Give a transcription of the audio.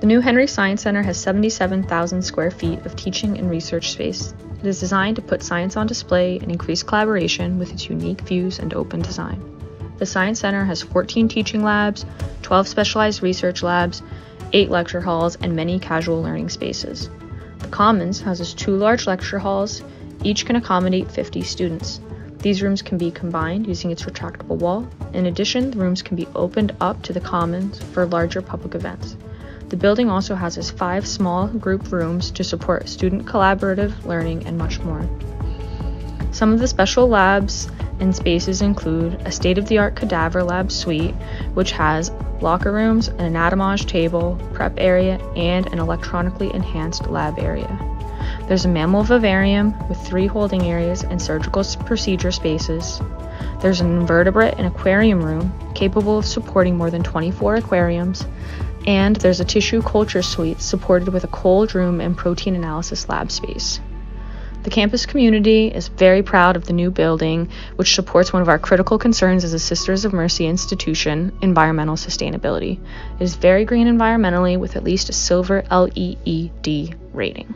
The new Henry Science Center has 77,000 square feet of teaching and research space. It is designed to put science on display and increase collaboration with its unique views and open design. The Science Center has 14 teaching labs, 12 specialized research labs, 8 lecture halls, and many casual learning spaces. The Commons houses two large lecture halls, each can accommodate 50 students. These rooms can be combined using its retractable wall. In addition, the rooms can be opened up to the Commons for larger public events. The building also houses five small group rooms to support student collaborative learning and much more. Some of the special labs and spaces include a state of the art cadaver lab suite, which has locker rooms, an anatomage table, prep area, and an electronically enhanced lab area. There's a mammal vivarium with three holding areas and surgical procedure spaces. There's an invertebrate and aquarium room capable of supporting more than 24 aquariums. And there's a tissue culture suite supported with a cold room and protein analysis lab space. The campus community is very proud of the new building, which supports one of our critical concerns as a Sisters of Mercy institution environmental sustainability. It is very green environmentally with at least a silver LEED rating.